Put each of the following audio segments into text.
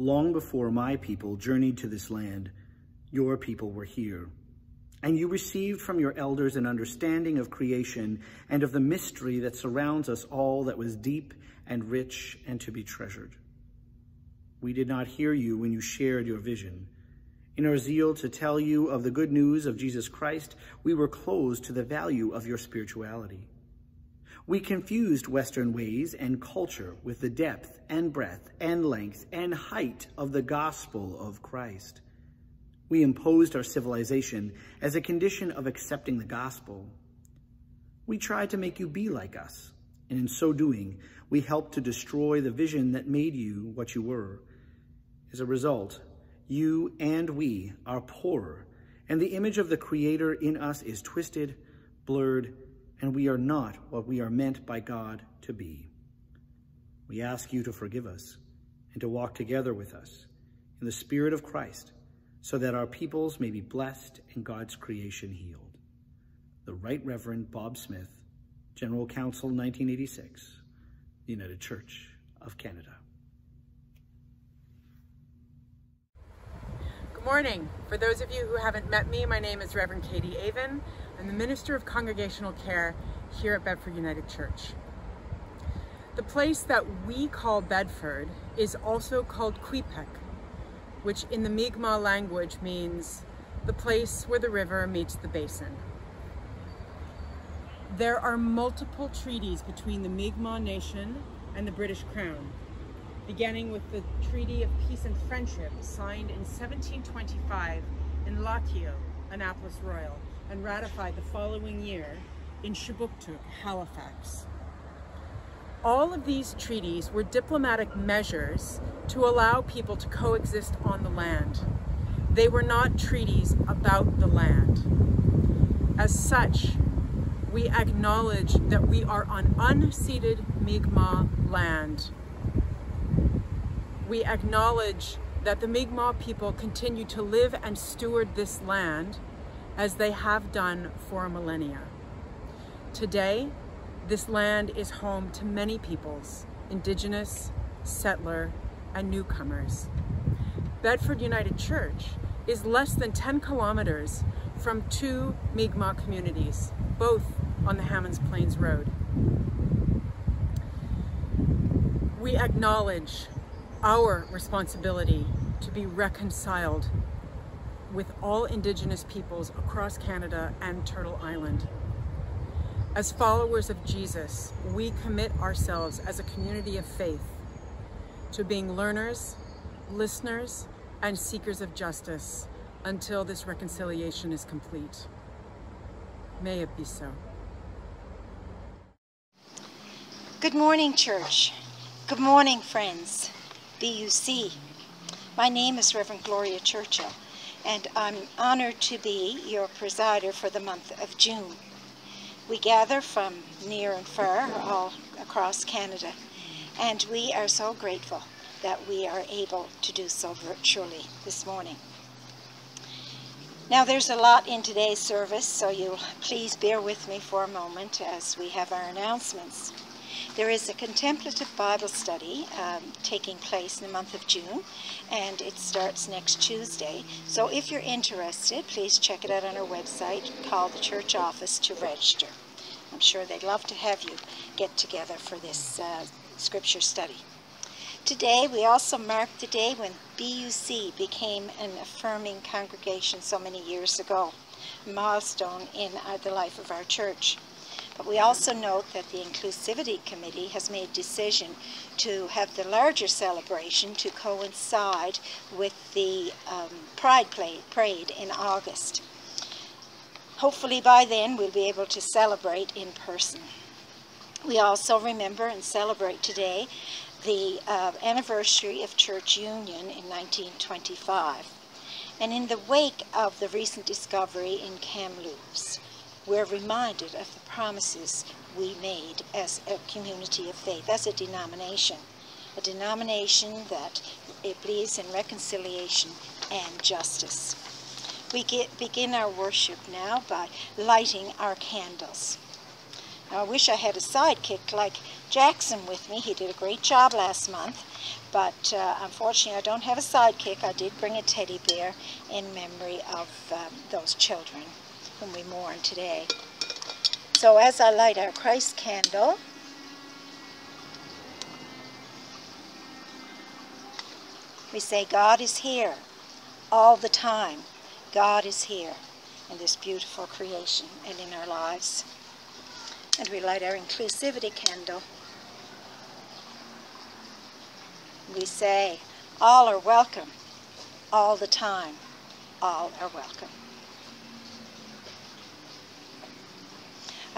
Long before my people journeyed to this land, your people were here. And you received from your elders an understanding of creation and of the mystery that surrounds us all that was deep and rich and to be treasured. We did not hear you when you shared your vision. In our zeal to tell you of the good news of Jesus Christ, we were closed to the value of your spirituality. We confused Western ways and culture with the depth and breadth and length and height of the gospel of Christ. We imposed our civilization as a condition of accepting the gospel. We tried to make you be like us, and in so doing, we helped to destroy the vision that made you what you were. As a result, you and we are poorer, and the image of the Creator in us is twisted, blurred, and we are not what we are meant by God to be. We ask you to forgive us and to walk together with us in the Spirit of Christ so that our peoples may be blessed and God's creation healed. The Right Reverend Bob Smith, General Council 1986, the United Church of Canada. Good morning. For those of you who haven't met me, my name is Reverend Katie Avon. I'm the Minister of Congregational Care here at Bedford United Church. The place that we call Bedford is also called Quebec, which in the Mi'kmaq language means the place where the river meets the basin. There are multiple treaties between the Mi'kmaq Nation and the British Crown beginning with the Treaty of Peace and Friendship signed in 1725 in Lakio, Annapolis Royal, and ratified the following year in Kjipuktuk, Halifax. All of these treaties were diplomatic measures to allow people to coexist on the land. They were not treaties about the land. As such, we acknowledge that we are on unceded Mi'kmaq land we acknowledge that the Mi'kmaq people continue to live and steward this land as they have done for millennia. Today, this land is home to many peoples, indigenous, settler, and newcomers. Bedford United Church is less than 10 kilometers from two Mi'kmaq communities, both on the Hammonds Plains Road. We acknowledge our responsibility to be reconciled with all Indigenous peoples across Canada and Turtle Island. As followers of Jesus, we commit ourselves as a community of faith to being learners, listeners, and seekers of justice until this reconciliation is complete. May it be so. Good morning, church. Good morning, friends. BUC. My name is Reverend Gloria Churchill, and I'm honored to be your presider for the month of June. We gather from near and far all across Canada, and we are so grateful that we are able to do so virtually this morning. Now there's a lot in today's service, so you'll please bear with me for a moment as we have our announcements. There is a contemplative Bible study um, taking place in the month of June, and it starts next Tuesday. So if you're interested, please check it out on our website. Call the church office to register. I'm sure they'd love to have you get together for this uh, scripture study. Today, we also mark the day when BUC became an affirming congregation so many years ago, a milestone in uh, the life of our church. But we also note that the Inclusivity Committee has made a decision to have the larger celebration to coincide with the um, Pride Parade in August. Hopefully by then we'll be able to celebrate in person. We also remember and celebrate today the uh, anniversary of church union in 1925. And in the wake of the recent discovery in Kamloops, we're reminded of the promises we made as a community of faith, as a denomination. A denomination that believes in reconciliation and justice. We get, begin our worship now by lighting our candles. Now, I wish I had a sidekick like Jackson with me. He did a great job last month, but uh, unfortunately I don't have a sidekick. I did bring a teddy bear in memory of um, those children whom we mourn today. So as I light our Christ candle, we say God is here all the time. God is here in this beautiful creation and in our lives. And we light our inclusivity candle. We say, all are welcome, all the time, all are welcome.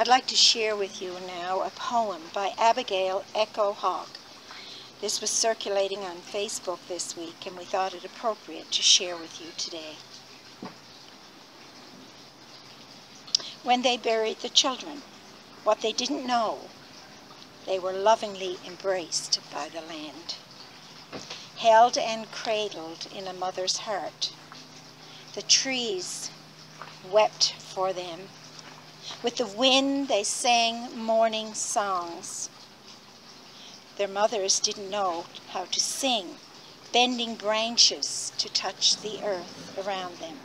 I'd like to share with you now a poem by Abigail Echo Hawk. This was circulating on Facebook this week, and we thought it appropriate to share with you today. When they buried the children, what they didn't know, they were lovingly embraced by the land, held and cradled in a mother's heart. The trees wept for them. With the wind, they sang morning songs. Their mothers didn't know how to sing, bending branches to touch the earth around them.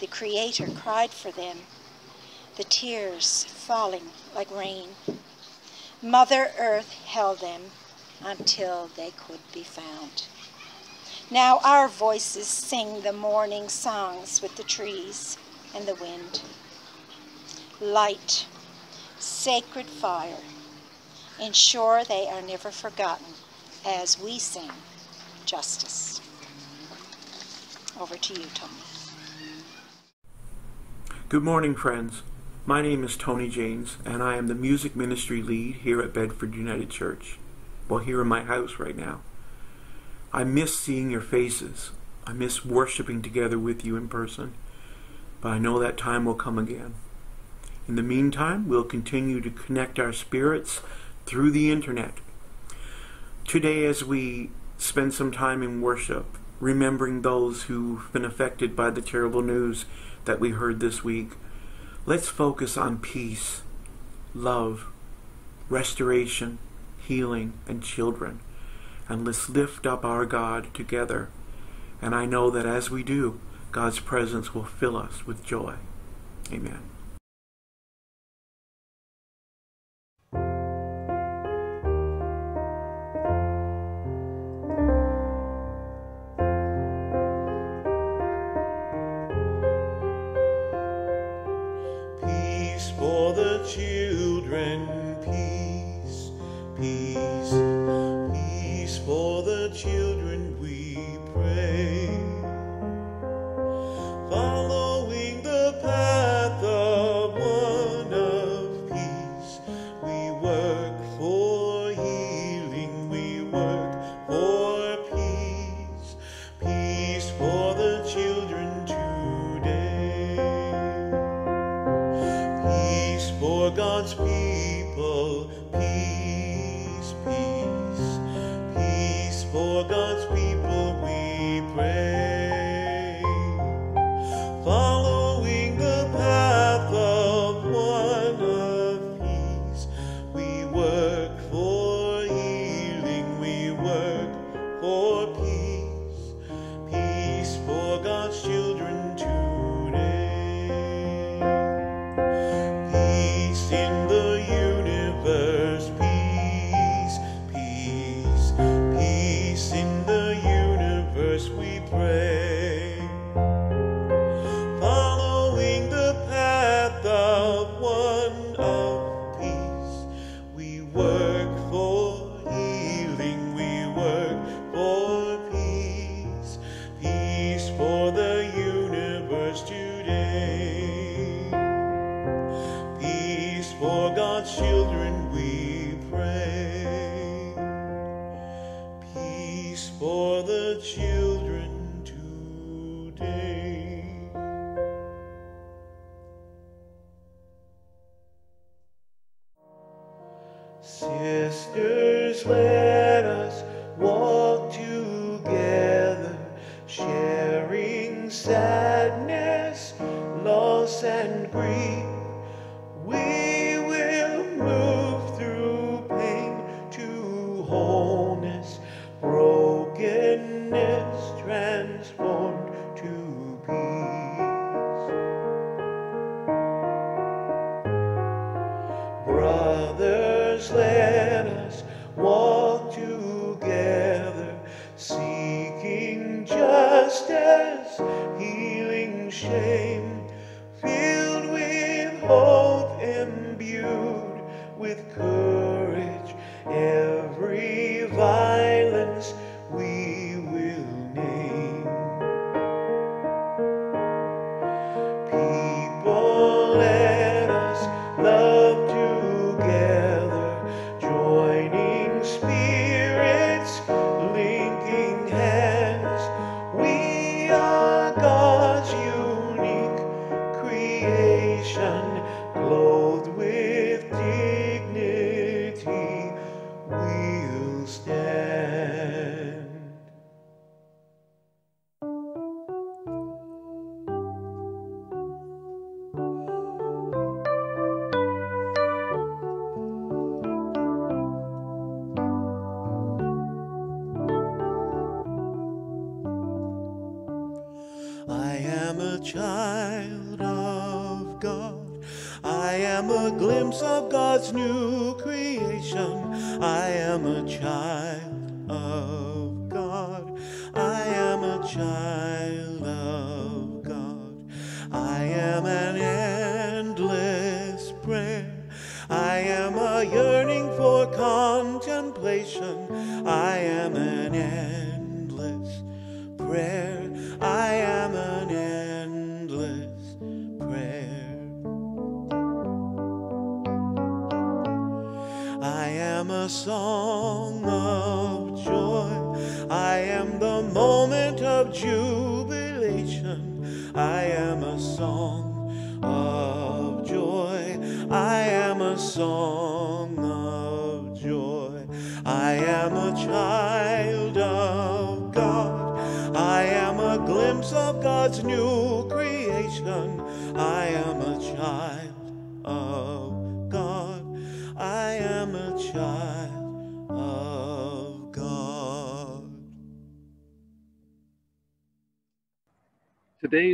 The Creator cried for them the tears falling like rain. Mother Earth held them until they could be found. Now our voices sing the morning songs with the trees and the wind. Light, sacred fire, ensure they are never forgotten as we sing justice. Over to you, Tony. Good morning, friends. My name is Tony James, and I am the music ministry lead here at Bedford United Church. Well, here in my house right now. I miss seeing your faces. I miss worshiping together with you in person. But I know that time will come again. In the meantime, we'll continue to connect our spirits through the internet. Today, as we spend some time in worship, remembering those who've been affected by the terrible news that we heard this week, Let's focus on peace, love, restoration, healing, and children. And let's lift up our God together. And I know that as we do, God's presence will fill us with joy. Amen.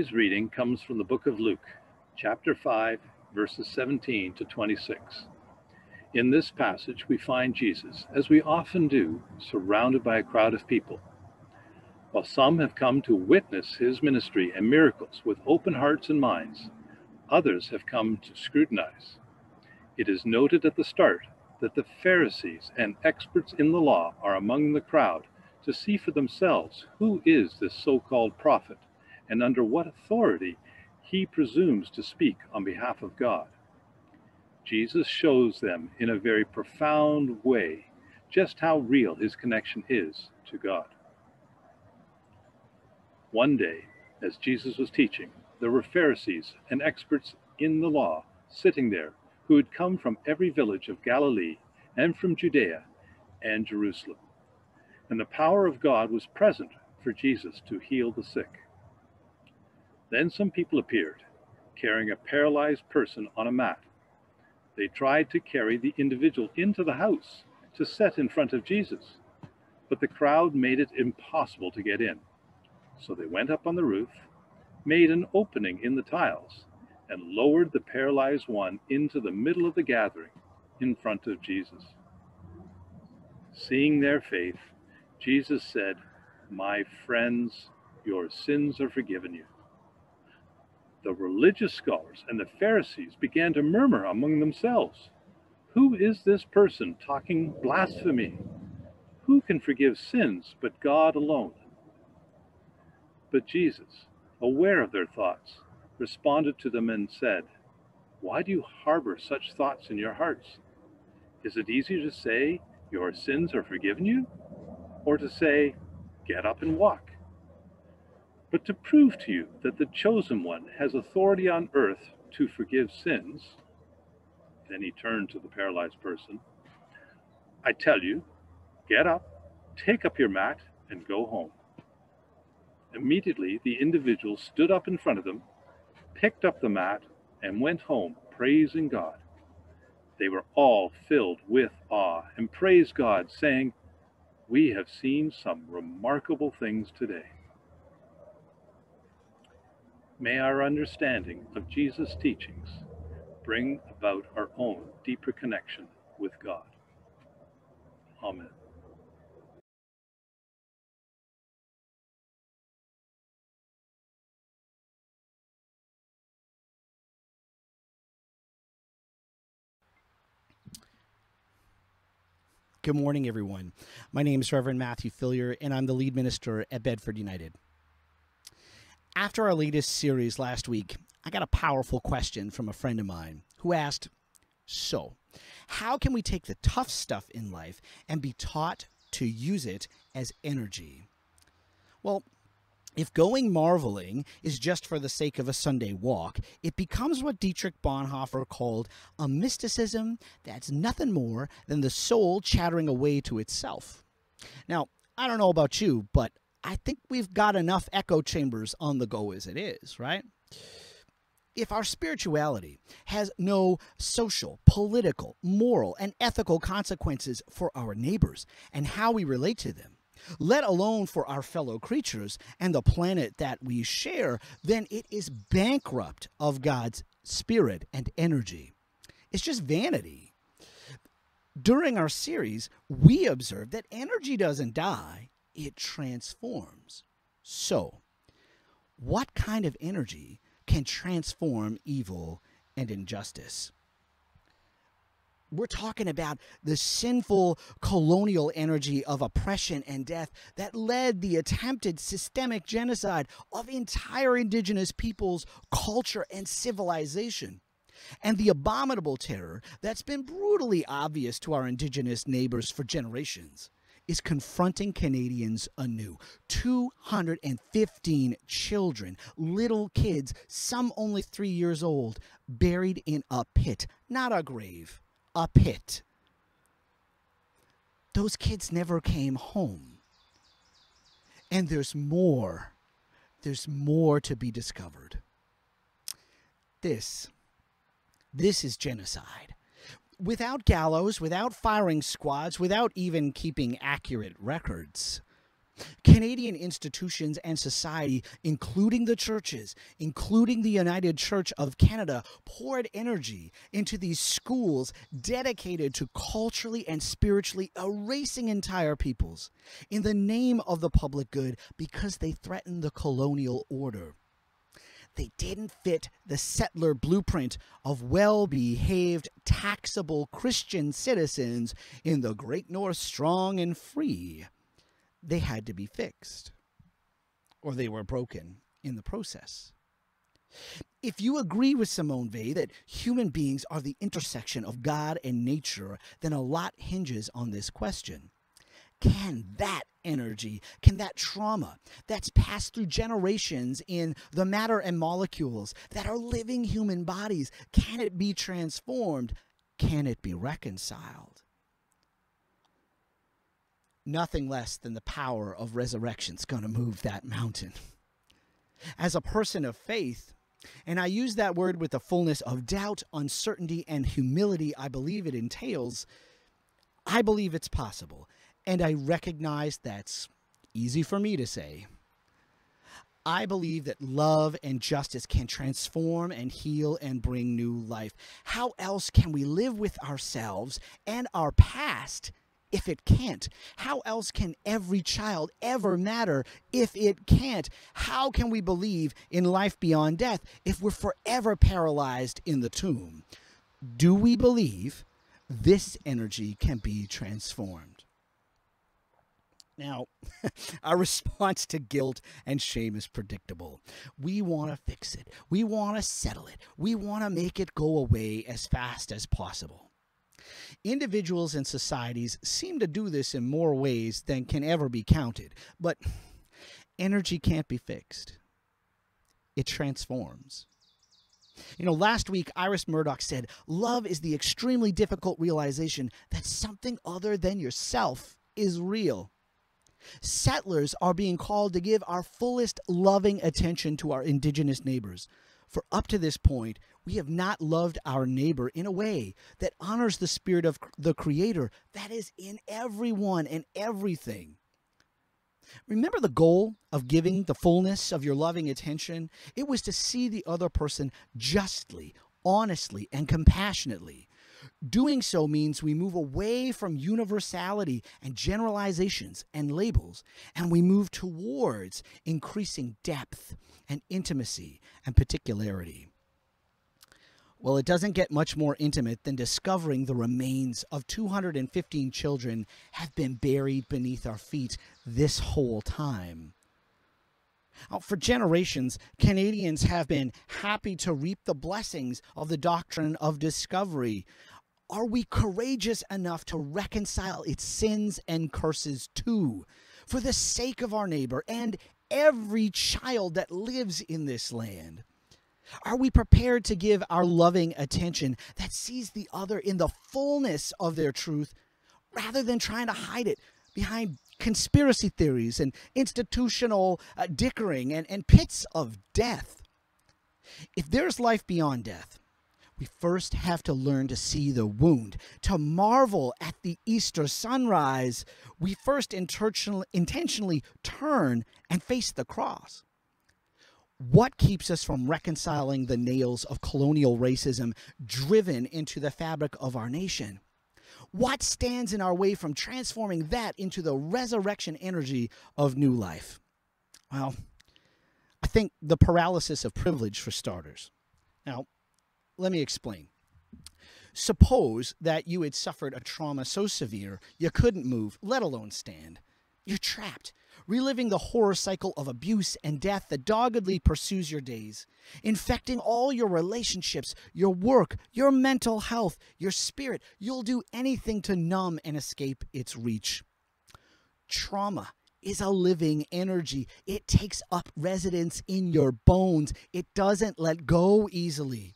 Today's reading comes from the book of Luke, chapter 5, verses 17 to 26. In this passage, we find Jesus, as we often do, surrounded by a crowd of people. While some have come to witness his ministry and miracles with open hearts and minds, others have come to scrutinize. It is noted at the start that the Pharisees and experts in the law are among the crowd to see for themselves who is this so called prophet and under what authority he presumes to speak on behalf of God. Jesus shows them in a very profound way just how real his connection is to God. One day, as Jesus was teaching, there were Pharisees and experts in the law sitting there who had come from every village of Galilee and from Judea and Jerusalem. And the power of God was present for Jesus to heal the sick. Then some people appeared, carrying a paralyzed person on a mat. They tried to carry the individual into the house to set in front of Jesus, but the crowd made it impossible to get in. So they went up on the roof, made an opening in the tiles, and lowered the paralyzed one into the middle of the gathering in front of Jesus. Seeing their faith, Jesus said, My friends, your sins are forgiven you. The religious scholars and the Pharisees began to murmur among themselves Who is this person talking blasphemy? Who can forgive sins but God alone? But Jesus, aware of their thoughts, responded to them and said, Why do you harbor such thoughts in your hearts? Is it easier to say, Your sins are forgiven you? Or to say, Get up and walk? But to prove to you that the chosen one has authority on earth to forgive sins, then he turned to the paralyzed person, I tell you, get up, take up your mat, and go home. Immediately the individual stood up in front of them, picked up the mat, and went home, praising God. They were all filled with awe and praised God, saying, We have seen some remarkable things today. May our understanding of Jesus' teachings bring about our own deeper connection with God. Amen. Good morning, everyone. My name is Reverend Matthew Fillier, and I'm the lead minister at Bedford United. After our latest series last week, I got a powerful question from a friend of mine who asked So, how can we take the tough stuff in life and be taught to use it as energy? Well, if going marveling is just for the sake of a Sunday walk, it becomes what Dietrich Bonhoeffer called a mysticism that's nothing more than the soul chattering away to itself. Now, I don't know about you, but I think we've got enough echo chambers on the go as it is, right? If our spirituality has no social, political, moral, and ethical consequences for our neighbors and how we relate to them, let alone for our fellow creatures and the planet that we share, then it is bankrupt of God's spirit and energy. It's just vanity. During our series, we observed that energy doesn't die, it transforms. So, what kind of energy can transform evil and injustice? we're talking about the sinful colonial energy of oppression and death that led the attempted systemic genocide of entire indigenous peoples, culture, and civilization. And the abominable terror that's been brutally obvious to our indigenous neighbors for generations is confronting Canadians anew. 215 children, little kids, some only three years old, buried in a pit, not a grave a pit. Those kids never came home. And there's more. There's more to be discovered. This, this is genocide. Without gallows, without firing squads, without even keeping accurate records. Canadian institutions and society, including the churches, including the United Church of Canada, poured energy into these schools dedicated to culturally and spiritually erasing entire peoples in the name of the public good because they threatened the colonial order. They didn't fit the settler blueprint of well behaved, taxable Christian citizens in the Great North strong and free they had to be fixed or they were broken in the process. If you agree with Simone Weil that human beings are the intersection of God and nature, then a lot hinges on this question. Can that energy, can that trauma that's passed through generations in the matter and molecules that are living human bodies, can it be transformed? Can it be reconciled? nothing less than the power of resurrection is going to move that mountain. As a person of faith, and I use that word with the fullness of doubt, uncertainty, and humility I believe it entails, I believe it's possible. And I recognize that's easy for me to say. I believe that love and justice can transform and heal and bring new life. How else can we live with ourselves and our past if it can't? How else can every child ever matter if it can't? How can we believe in life beyond death if we're forever paralyzed in the tomb? Do we believe this energy can be transformed? Now, our response to guilt and shame is predictable. We want to fix it. We want to settle it. We want to make it go away as fast as possible. Individuals and societies seem to do this in more ways than can ever be counted, but energy can't be fixed. It transforms. You know, last week, Iris Murdoch said, Love is the extremely difficult realization that something other than yourself is real. Settlers are being called to give our fullest loving attention to our indigenous neighbors. For up to this point, we have not loved our neighbor in a way that honors the spirit of the Creator that is in everyone and everything. Remember the goal of giving the fullness of your loving attention? It was to see the other person justly, honestly, and compassionately, Doing so means we move away from universality and generalizations and labels, and we move towards increasing depth and intimacy and particularity. Well, it doesn't get much more intimate than discovering the remains of 215 children have been buried beneath our feet this whole time. For generations, Canadians have been happy to reap the blessings of the doctrine of discovery. Are we courageous enough to reconcile its sins and curses too, for the sake of our neighbor and every child that lives in this land? Are we prepared to give our loving attention that sees the other in the fullness of their truth rather than trying to hide it behind conspiracy theories and institutional uh, dickering and, and pits of death? If there's life beyond death, we first have to learn to see the wound, to marvel at the Easter sunrise. We first intentionally turn and face the cross what keeps us from reconciling the nails of colonial racism driven into the fabric of our nation? What stands in our way from transforming that into the resurrection energy of new life? Well, I think the paralysis of privilege, for starters. Now, let me explain. Suppose that you had suffered a trauma so severe you couldn't move, let alone stand. You're trapped reliving the horror cycle of abuse and death that doggedly pursues your days, infecting all your relationships, your work, your mental health, your spirit. You'll do anything to numb and escape its reach. Trauma is a living energy. It takes up residence in your bones. It doesn't let go easily.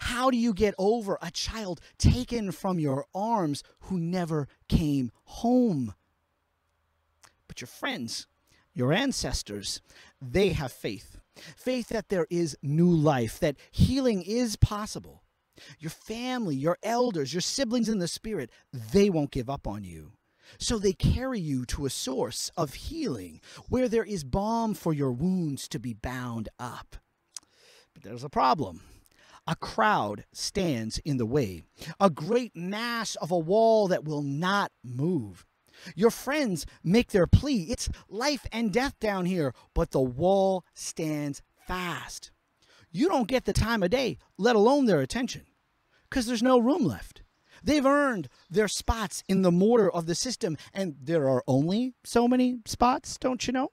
How do you get over a child taken from your arms who never came home? But your friends, your ancestors, they have faith. Faith that there is new life, that healing is possible. Your family, your elders, your siblings in the spirit, they won't give up on you. So they carry you to a source of healing where there is balm for your wounds to be bound up. But there's a problem. A crowd stands in the way, a great mass of a wall that will not move. Your friends make their plea. It's life and death down here, but the wall stands fast. You don't get the time of day, let alone their attention, because there's no room left. They've earned their spots in the mortar of the system, and there are only so many spots, don't you know?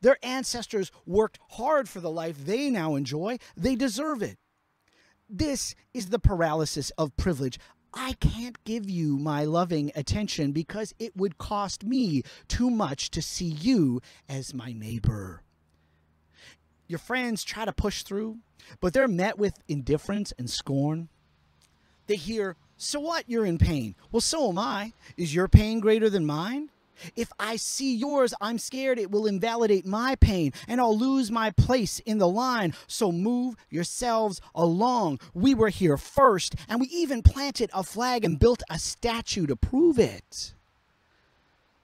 Their ancestors worked hard for the life they now enjoy. They deserve it. This is the paralysis of privilege. I can't give you my loving attention because it would cost me too much to see you as my neighbor. Your friends try to push through, but they're met with indifference and scorn. They hear, So what? You're in pain. Well, so am I. Is your pain greater than mine? If I see yours, I'm scared it will invalidate my pain and I'll lose my place in the line. So move yourselves along. We were here first, and we even planted a flag and built a statue to prove it.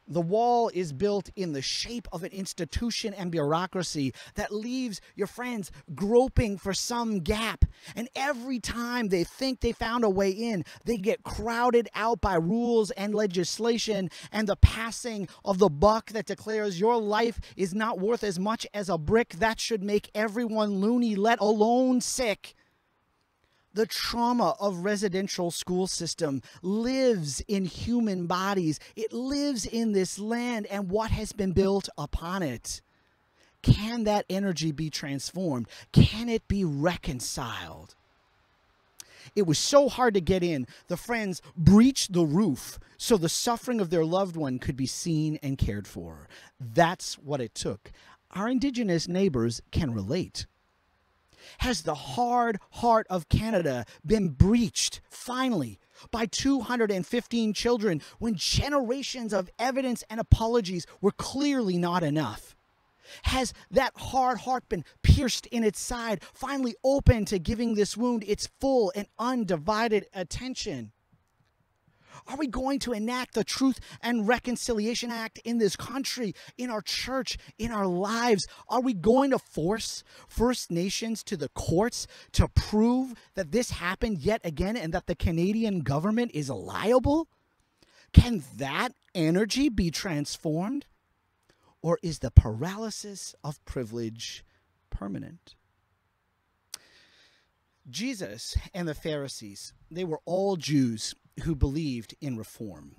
The wall is built in the shape of an institution and bureaucracy that leaves your friends groping for some gap. And every time they think they found a way in, they get crowded out by rules and legislation and the passing of the buck that declares your life is not worth as much as a brick. That should make everyone loony, let alone sick the trauma of residential school system lives in human bodies. It lives in this land and what has been built upon it. Can that energy be transformed? Can it be reconciled? It was so hard to get in. The friends breached the roof so the suffering of their loved one could be seen and cared for. That's what it took. Our indigenous neighbors can relate. Has the hard heart of Canada been breached finally by 215 children when generations of evidence and apologies were clearly not enough? Has that hard heart been pierced in its side, finally open to giving this wound its full and undivided attention? Are we going to enact the Truth and Reconciliation Act in this country, in our church, in our lives? Are we going to force First Nations to the courts to prove that this happened yet again and that the Canadian government is liable? Can that energy be transformed? Or is the paralysis of privilege permanent? Jesus and the Pharisees, they were all Jews who believed in reform.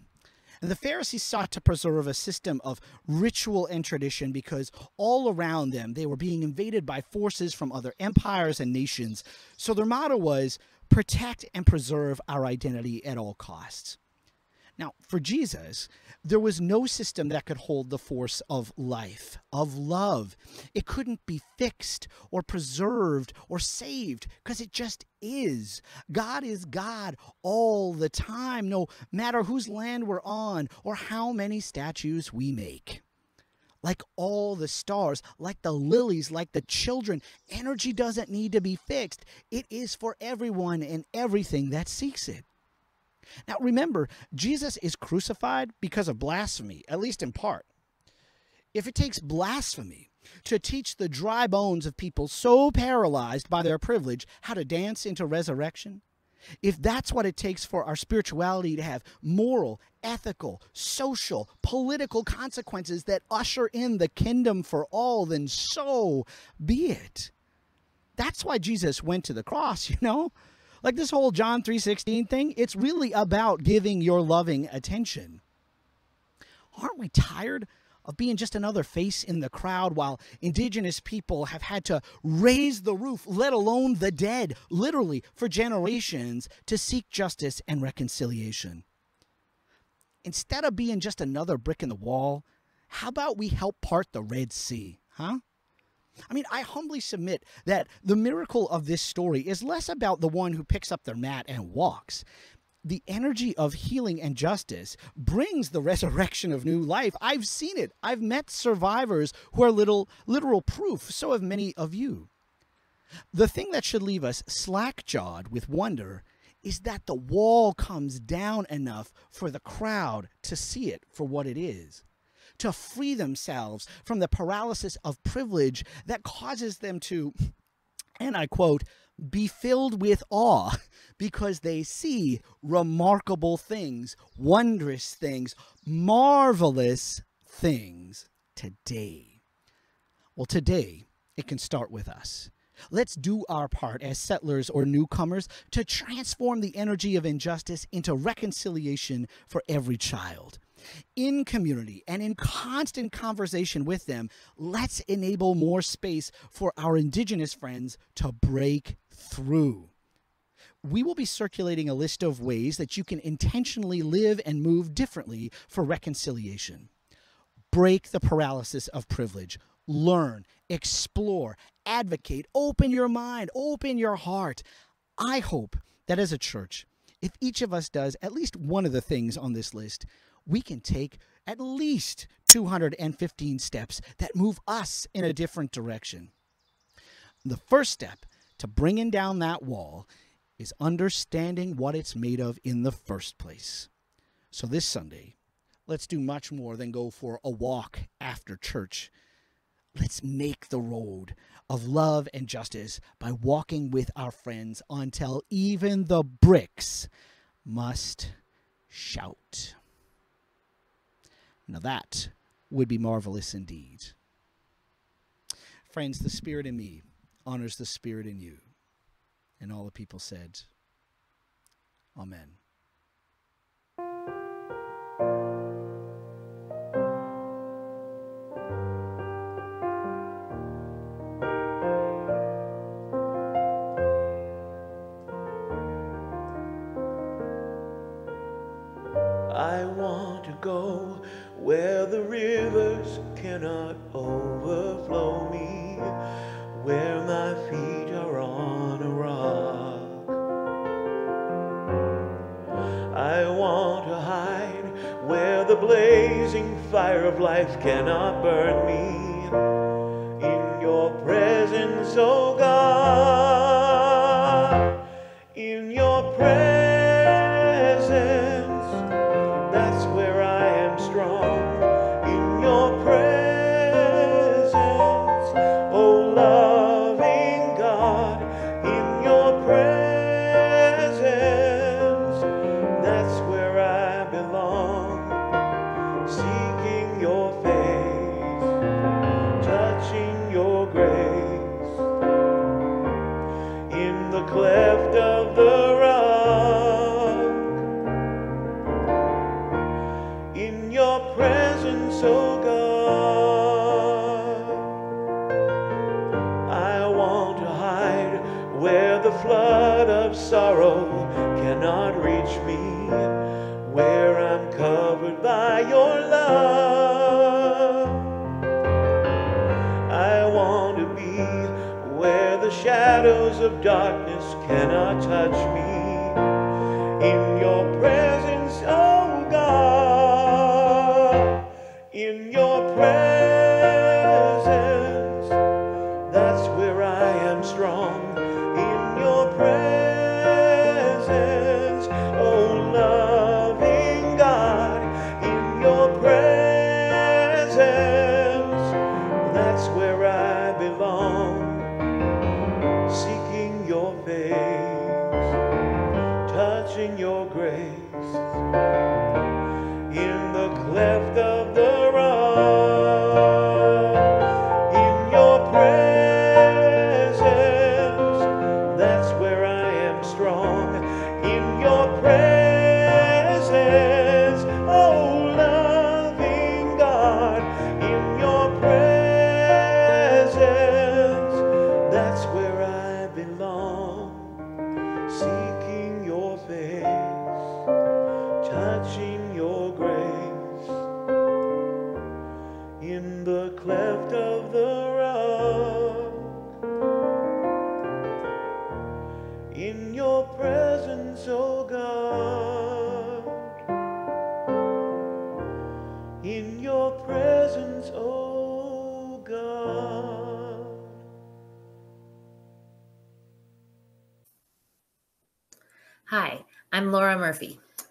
And the Pharisees sought to preserve a system of ritual and tradition because all around them they were being invaded by forces from other empires and nations. So their motto was protect and preserve our identity at all costs. Now, for Jesus, there was no system that could hold the force of life, of love. It couldn't be fixed or preserved or saved because it just is. God is God all the time, no matter whose land we're on or how many statues we make. Like all the stars, like the lilies, like the children, energy doesn't need to be fixed. It is for everyone and everything that seeks it. Now remember, Jesus is crucified because of blasphemy, at least in part. If it takes blasphemy to teach the dry bones of people so paralyzed by their privilege how to dance into resurrection, if that's what it takes for our spirituality to have moral, ethical, social, political consequences that usher in the kingdom for all, then so be it. That's why Jesus went to the cross, you know? Like this whole John 3:16 thing, it's really about giving your loving attention. Aren't we tired of being just another face in the crowd while indigenous people have had to raise the roof, let alone the dead, literally for generations to seek justice and reconciliation? Instead of being just another brick in the wall, how about we help part the Red Sea, huh? I mean, I humbly submit that the miracle of this story is less about the one who picks up their mat and walks. The energy of healing and justice brings the resurrection of new life. I've seen it. I've met survivors who are little literal proof. So have many of you. The thing that should leave us slack jawed with wonder is that the wall comes down enough for the crowd to see it for what it is to free themselves from the paralysis of privilege that causes them to, and I quote, be filled with awe because they see remarkable things, wondrous things, marvelous things today. Well, today, it can start with us. Let's do our part as settlers or newcomers to transform the energy of injustice into reconciliation for every child in community and in constant conversation with them, let's enable more space for our Indigenous friends to break through. We will be circulating a list of ways that you can intentionally live and move differently for reconciliation. Break the paralysis of privilege. Learn, explore, advocate, open your mind, open your heart. I hope that as a church, if each of us does at least one of the things on this list, we can take at least 215 steps that move us in a different direction. The first step to bringing down that wall is understanding what it's made of in the first place. So this Sunday, let's do much more than go for a walk after church. Let's make the road of love and justice by walking with our friends until even the bricks must shout. Now that would be marvelous indeed. Friends, the Spirit in me honors the Spirit in you. And all the people said, Amen. I want to go where the rivers cannot overflow me, where my feet are on a rock. I want to hide where the blazing fire of life cannot burn me. In your presence, oh God, flood of sorrow cannot reach me, where I'm covered by your love. I want to be where the shadows of darkness cannot touch me. In your presence,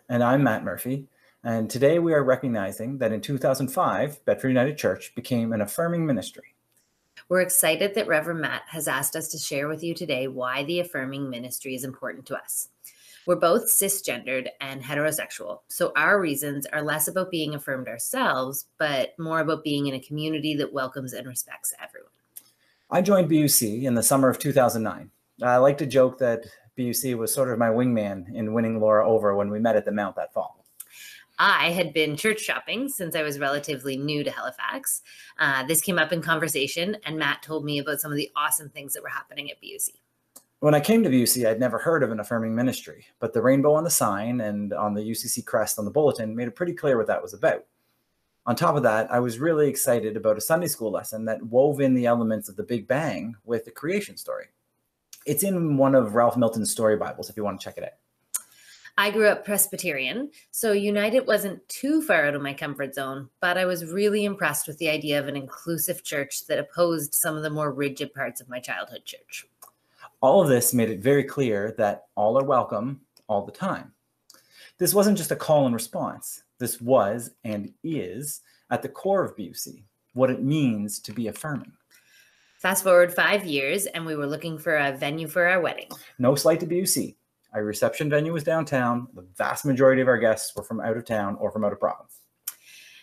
And I'm Matt Murphy. And today we are recognizing that in 2005, Bedford United Church became an affirming ministry. We're excited that Reverend Matt has asked us to share with you today why the affirming ministry is important to us. We're both cisgendered and heterosexual, so our reasons are less about being affirmed ourselves, but more about being in a community that welcomes and respects everyone. I joined BUC in the summer of 2009. I like to joke that BUC was sort of my wingman in winning Laura over when we met at the Mount that fall. I had been church shopping since I was relatively new to Halifax. Uh, this came up in conversation, and Matt told me about some of the awesome things that were happening at BUC. When I came to BUC, I'd never heard of an affirming ministry, but the rainbow on the sign and on the UCC crest on the bulletin made it pretty clear what that was about. On top of that, I was really excited about a Sunday school lesson that wove in the elements of the Big Bang with the creation story. It's in one of Ralph Milton's story Bibles if you want to check it out. I grew up Presbyterian, so United wasn't too far out of my comfort zone, but I was really impressed with the idea of an inclusive church that opposed some of the more rigid parts of my childhood church. All of this made it very clear that all are welcome all the time. This wasn't just a call and response. This was and is at the core of BUC, what it means to be affirming. Fast forward five years, and we were looking for a venue for our wedding. No slight to BUC. Our reception venue was downtown. The vast majority of our guests were from out of town or from out of province.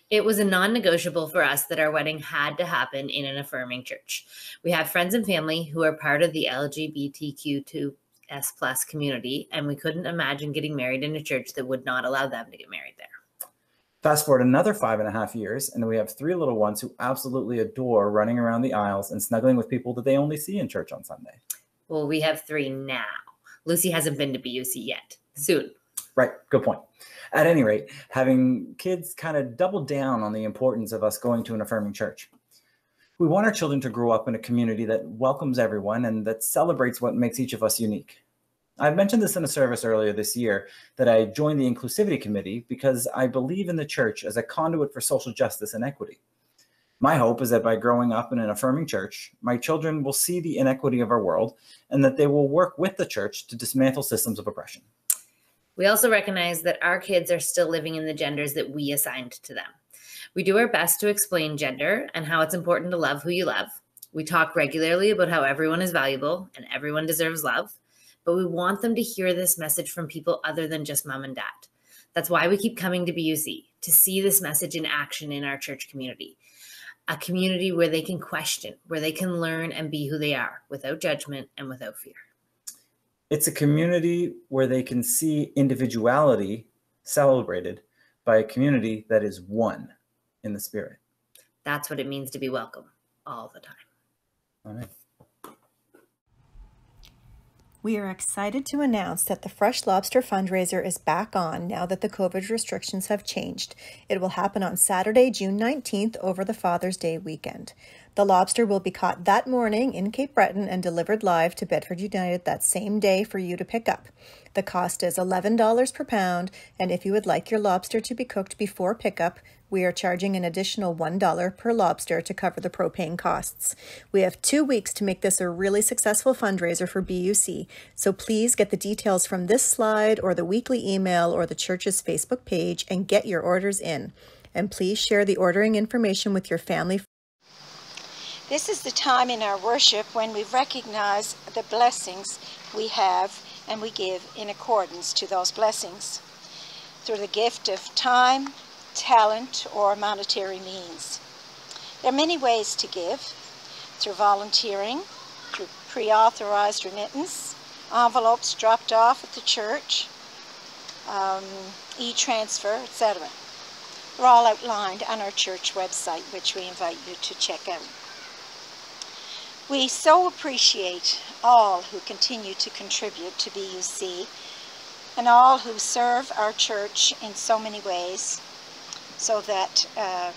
It was a non negotiable for us that our wedding had to happen in an affirming church. We have friends and family who are part of the LGBTQ2S plus community, and we couldn't imagine getting married in a church that would not allow them to get married there. Fast forward another five and a half years, and we have three little ones who absolutely adore running around the aisles and snuggling with people that they only see in church on Sunday. Well, we have three now. Lucy hasn't been to BUC yet. Soon. Right, good point. At any rate, having kids kind of double down on the importance of us going to an affirming church. We want our children to grow up in a community that welcomes everyone and that celebrates what makes each of us unique. I've mentioned this in a service earlier this year that I joined the Inclusivity Committee because I believe in the church as a conduit for social justice and equity. My hope is that by growing up in an affirming church, my children will see the inequity of our world and that they will work with the church to dismantle systems of oppression. We also recognize that our kids are still living in the genders that we assigned to them. We do our best to explain gender and how it's important to love who you love. We talk regularly about how everyone is valuable and everyone deserves love, but we want them to hear this message from people other than just mom and dad. That's why we keep coming to BUC to see this message in action in our church community. A community where they can question, where they can learn and be who they are without judgment and without fear. It's a community where they can see individuality celebrated by a community that is one in the spirit. That's what it means to be welcome all the time. Amen. We are excited to announce that the Fresh Lobster fundraiser is back on now that the COVID restrictions have changed. It will happen on Saturday, June 19th over the Father's Day weekend. The lobster will be caught that morning in Cape Breton and delivered live to Bedford United that same day for you to pick up. The cost is $11 per pound, and if you would like your lobster to be cooked before pickup, we are charging an additional $1 per lobster to cover the propane costs. We have two weeks to make this a really successful fundraiser for BUC, so please get the details from this slide or the weekly email or the church's Facebook page and get your orders in. And please share the ordering information with your family. This is the time in our worship when we recognize the blessings we have and we give in accordance to those blessings through the gift of time, talent, or monetary means. There are many ways to give through volunteering, through pre authorized remittance, envelopes dropped off at the church, um, e transfer, etc. They're all outlined on our church website, which we invite you to check out. We so appreciate all who continue to contribute to BUC and all who serve our church in so many ways so that uh,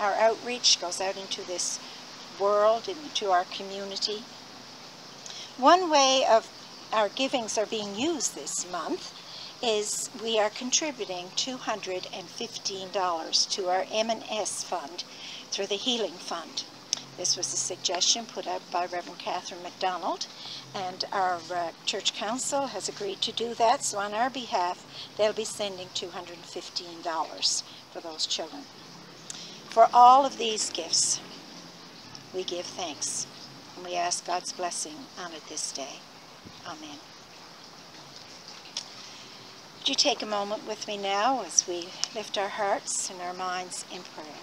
our outreach goes out into this world, into our community. One way of our givings are being used this month is we are contributing $215 to our M&S fund through the Healing Fund. This was a suggestion put out by Reverend Catherine McDonald, and our uh, church council has agreed to do that. So, on our behalf, they'll be sending $215 for those children. For all of these gifts, we give thanks, and we ask God's blessing on it this day. Amen. Would you take a moment with me now as we lift our hearts and our minds in prayer?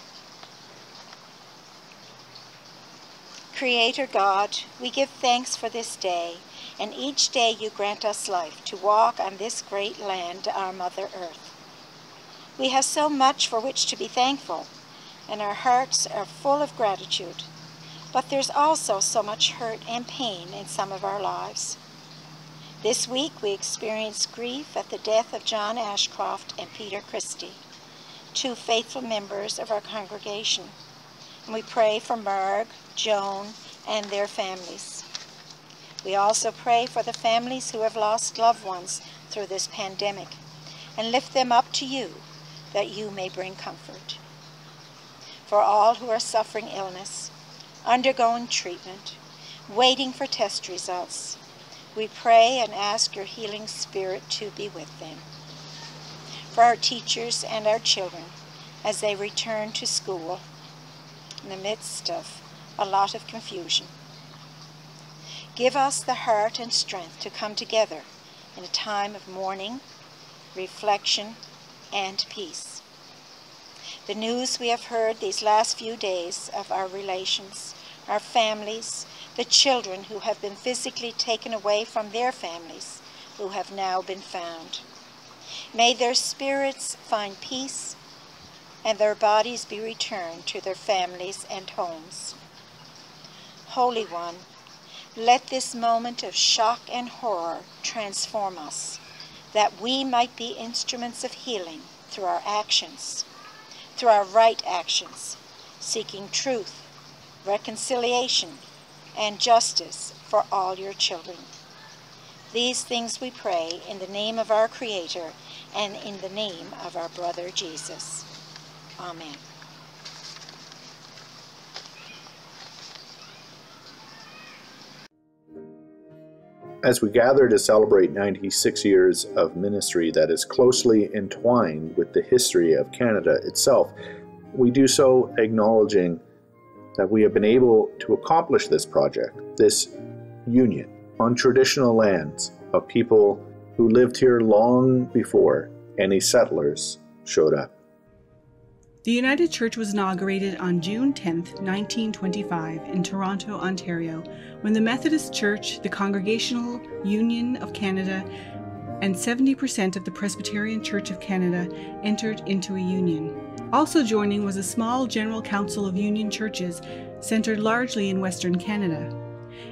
Creator God, we give thanks for this day, and each day you grant us life to walk on this great land, our Mother Earth. We have so much for which to be thankful, and our hearts are full of gratitude. But there's also so much hurt and pain in some of our lives. This week we experienced grief at the death of John Ashcroft and Peter Christie, two faithful members of our congregation. And we pray for Marg, Joan, and their families. We also pray for the families who have lost loved ones through this pandemic and lift them up to you that you may bring comfort. For all who are suffering illness, undergoing treatment, waiting for test results, we pray and ask your healing spirit to be with them. For our teachers and our children as they return to school in the midst of a lot of confusion. Give us the heart and strength to come together in a time of mourning, reflection, and peace. The news we have heard these last few days of our relations, our families, the children who have been physically taken away from their families, who have now been found. May their spirits find peace and their bodies be returned to their families and homes. Holy One, let this moment of shock and horror transform us, that we might be instruments of healing through our actions, through our right actions, seeking truth, reconciliation, and justice for all your children. These things we pray in the name of our Creator and in the name of our brother Jesus. Amen. As we gather to celebrate 96 years of ministry that is closely entwined with the history of Canada itself, we do so acknowledging that we have been able to accomplish this project, this union, on traditional lands of people who lived here long before any settlers showed up. The United Church was inaugurated on June 10, 1925, in Toronto, Ontario, when the Methodist Church, the Congregational Union of Canada, and 70% of the Presbyterian Church of Canada entered into a union. Also joining was a small General Council of Union churches centered largely in Western Canada.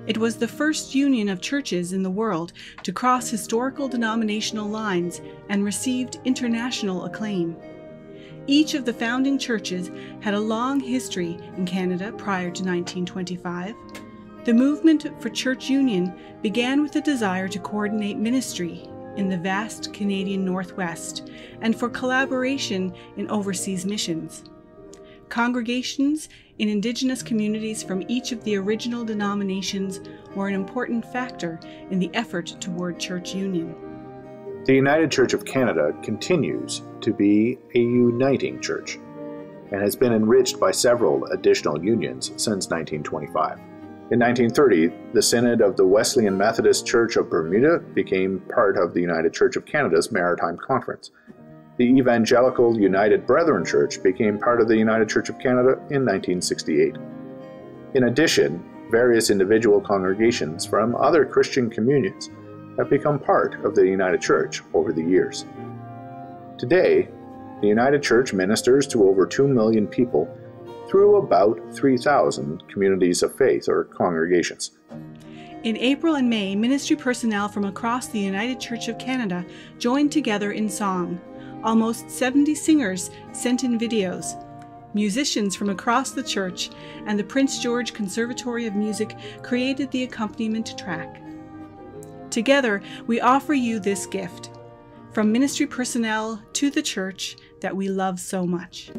It was the first union of churches in the world to cross historical denominational lines and received international acclaim. Each of the founding churches had a long history in Canada prior to 1925. The movement for church union began with a desire to coordinate ministry in the vast Canadian Northwest and for collaboration in overseas missions. Congregations in Indigenous communities from each of the original denominations were an important factor in the effort toward church union. The United Church of Canada continues to be a uniting church and has been enriched by several additional unions since 1925. In 1930, the Synod of the Wesleyan Methodist Church of Bermuda became part of the United Church of Canada's Maritime Conference. The Evangelical United Brethren Church became part of the United Church of Canada in 1968. In addition, various individual congregations from other Christian communions have become part of the United Church over the years. Today, the United Church ministers to over 2 million people through about 3,000 communities of faith or congregations. In April and May, ministry personnel from across the United Church of Canada joined together in song. Almost 70 singers sent in videos. Musicians from across the church and the Prince George Conservatory of Music created the accompaniment track. Together, we offer you this gift from ministry personnel to the church that we love so much.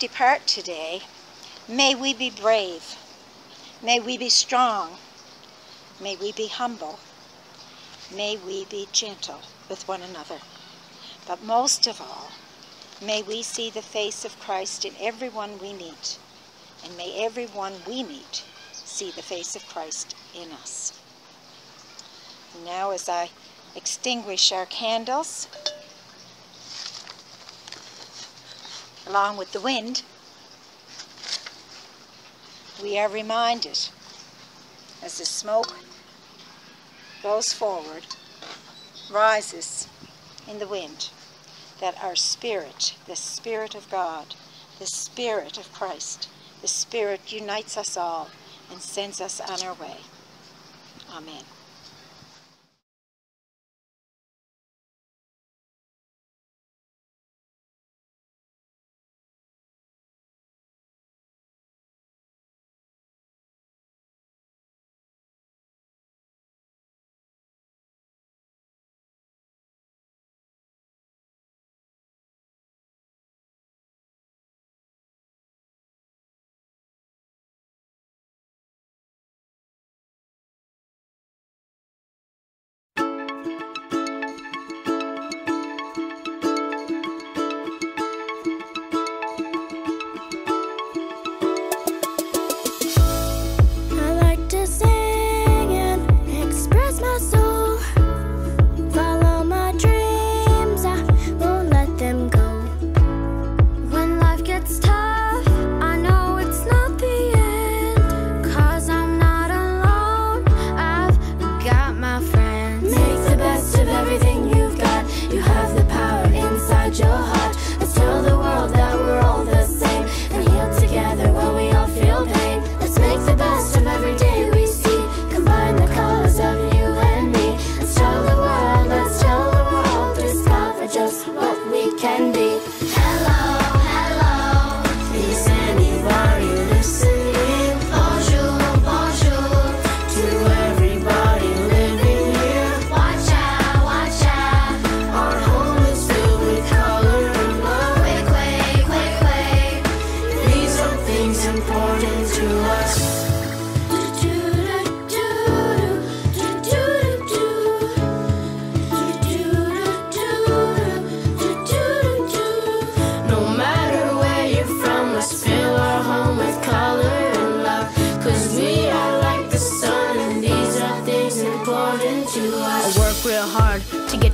Depart today, may we be brave. May we be strong. May we be humble. May we be gentle with one another. But most of all, may we see the face of Christ in everyone we meet. And may everyone we meet see the face of Christ in us. Now, as I extinguish our candles, along with the wind, we are reminded as the smoke goes forward, rises in the wind, that our spirit, the Spirit of God, the Spirit of Christ, the Spirit unites us all and sends us on our way. Amen.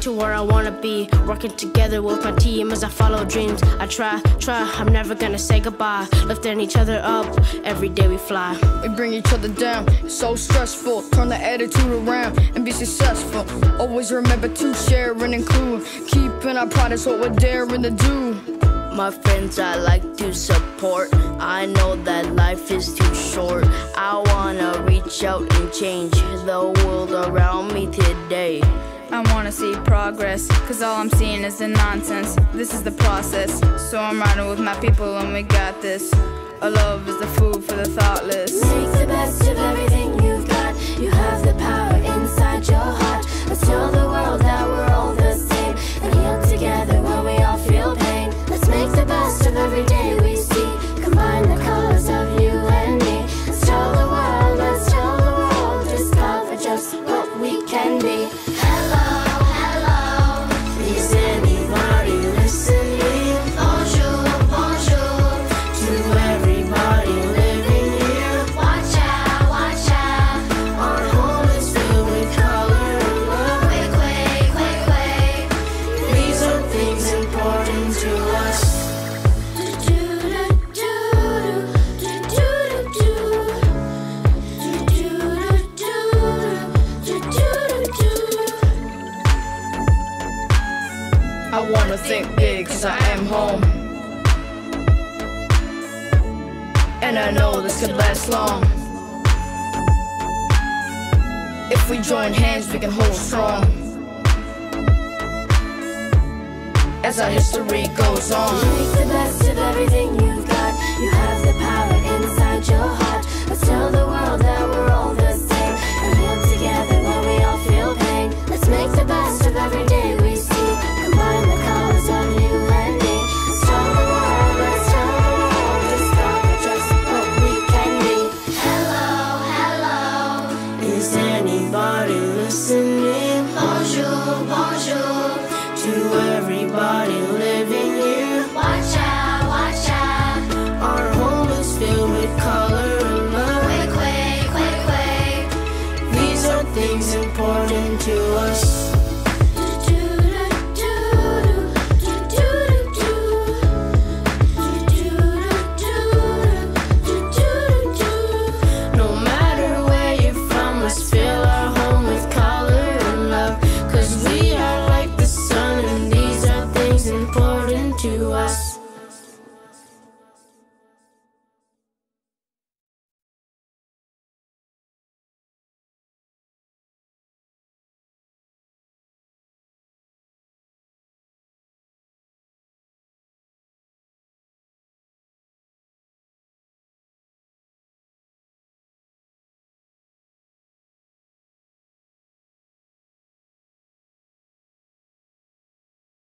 To where I wanna be. Working together with my team as I follow dreams. I try, try, I'm never gonna say goodbye. Lifting each other up, every day we fly. We bring each other down. It's so stressful. Turn the attitude around and be successful. Always remember to share and include. Keeping our pride is what we're daring to do. My friends I like to support. I know that life is too short. I wanna reach out and change the world around me today. I wanna see progress, cause all I'm seeing is the nonsense. This is the process, so I'm riding with my people and we got this. Our love is the food for the thoughtless. Make the best of everything you've got. You have the power inside your heart. Let's tell the world that I wanna think big cause I am home. And I know this could last long. If we join hands, we can hold strong. As our history goes on. Make the best of everything you've got. You have the power inside your heart.